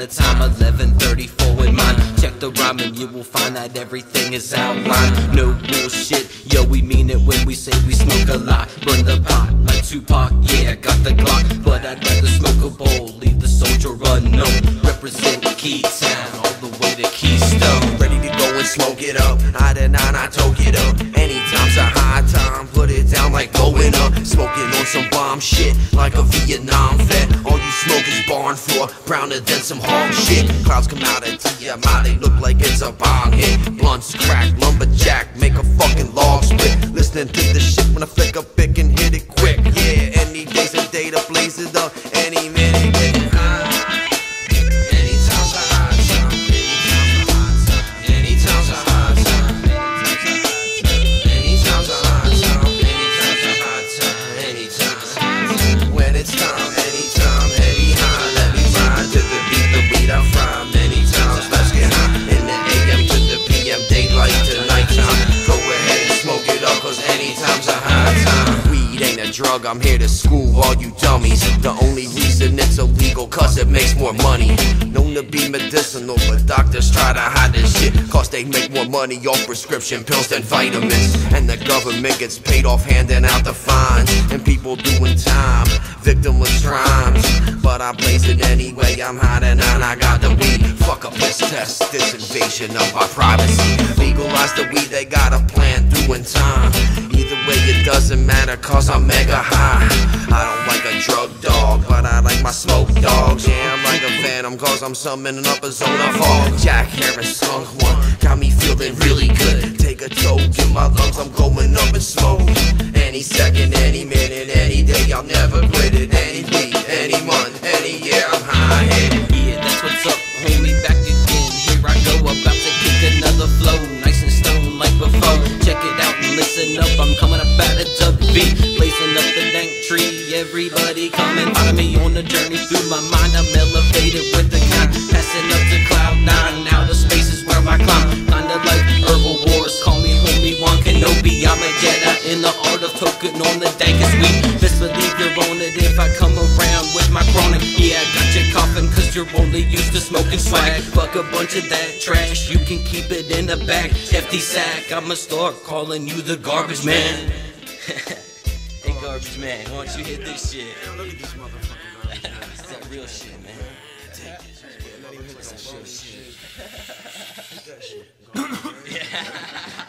the time 11:34 in mine. Check the rhyme and you will find that everything is outlined. No bullshit, yo, we mean it when we say we smoke a lot. Burn the pot like Tupac, yeah, got the clock, but I'd rather smoke a bowl. Leave the soldier unknown. Represent Key Town all the way to Key smoke it up. I did not, I told it up. Anytime's a high time, put it down like going up. Smoking on some bomb shit, like a Vietnam vet. All you smokers born for, browner than some hog shit. Clouds come out of TMI, they look like it's a bong hit. Blunts crack, lumberjack, drug, I'm here to school all you dummies. The only reason it's illegal, cause it makes more money. Known to be medicinal, but doctors try to hide this shit. Cause they make more money off prescription pills than vitamins. And the government gets paid off handing out the fines. And people doing time, victimless crimes. But I blaze it anyway, I'm hiding and I got the weed. Fuck a piss test, this invasion of our privacy. Legalize the weed, they got a plan doing time. Either matter, cause I'm mega high. I don't like a drug dog, but I like my smoke dogs. Yeah, I'm like a phantom, cause I'm summoning up a zone of fog. Jack Herer sunk one, got me feeling really good. Take a toke Everybody coming, follow me on the journey through my mind. I'm elevated with the kind, passing up to cloud nine. Now the space is where I climb, kinda like herbal wars. Call me homie Juan Kenobi, I'm a Jedi in the art of token on the dankest weed. Best believe you're on it if I come around with my chronic. Yeah, I got you coughing cause you're only used to smoking swag. Fuck a bunch of that trash, you can keep it in the back. Hefty sack, I'ma start calling you the garbage man. garbage man, why don't you hit this shit? Look at this motherfucker. It's that real shit, man. Even hit It's that real shit. shit.